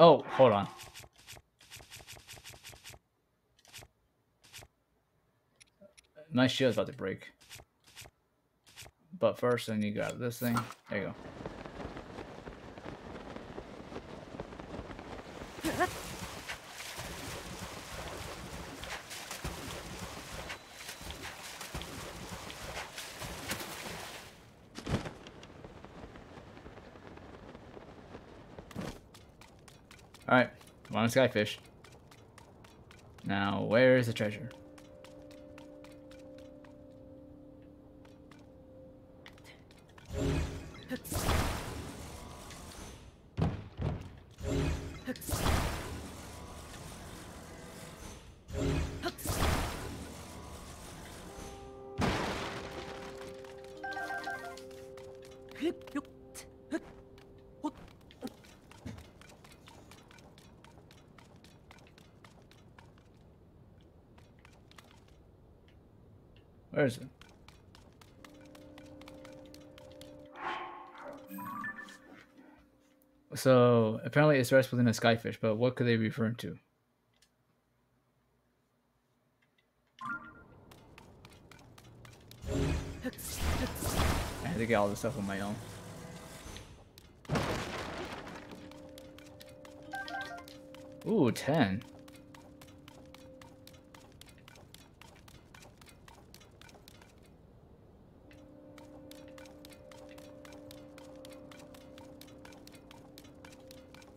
Oh, hold on. My shield's about to break. But first, I need to grab this thing. There you go. Alright, one skyfish. Now, where is the treasure? Where is it? So apparently it's rests within a skyfish, but what could they be referring to? I had to get all this stuff on my own. Ooh, 10.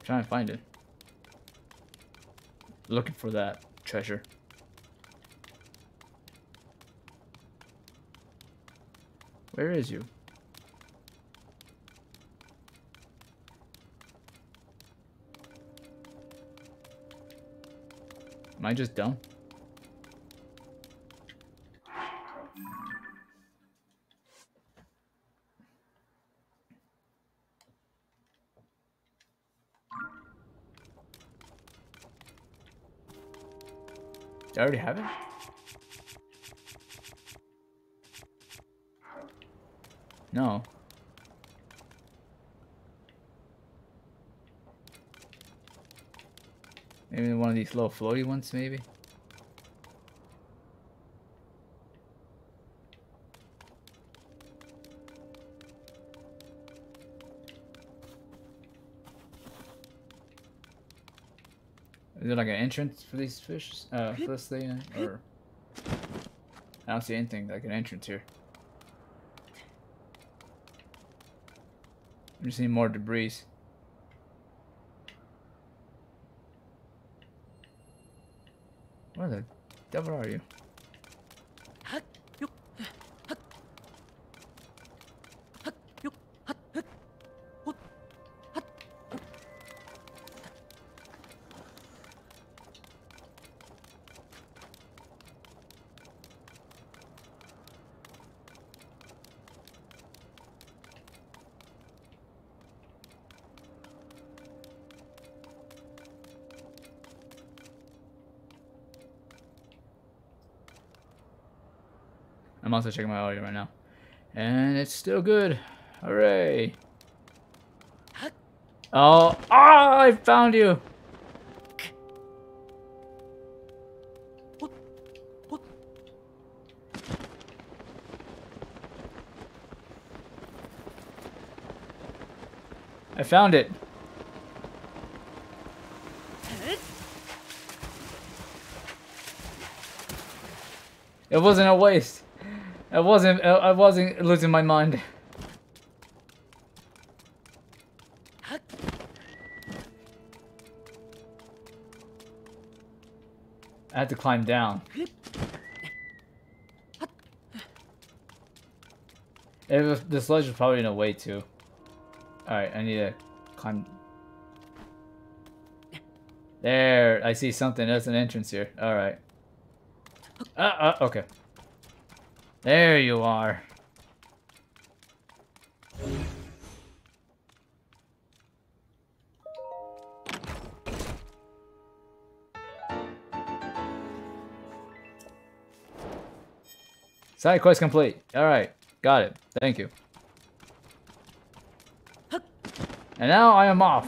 Trying to find it. Looking for that treasure. Where is you? Am I just dumb? I already have it? No. Maybe one of these little floaty ones, maybe? Is there like an entrance for these fish? Uh, for this thing? Or... I don't see anything like an entrance here. I'm just seeing more debris. Where the devil are you? I'm also checking my audio right now. And it's still good. Hooray. Oh, oh, I found you. I found it. It wasn't a waste. I wasn't. I wasn't losing my mind. I had to climb down. It was, the sledge was probably in a way too. Alright, I need to climb. There, I see something. There's an entrance here. Alright. Uh, uh, okay. There you are. Side quest complete. Alright, got it. Thank you. And now I am off.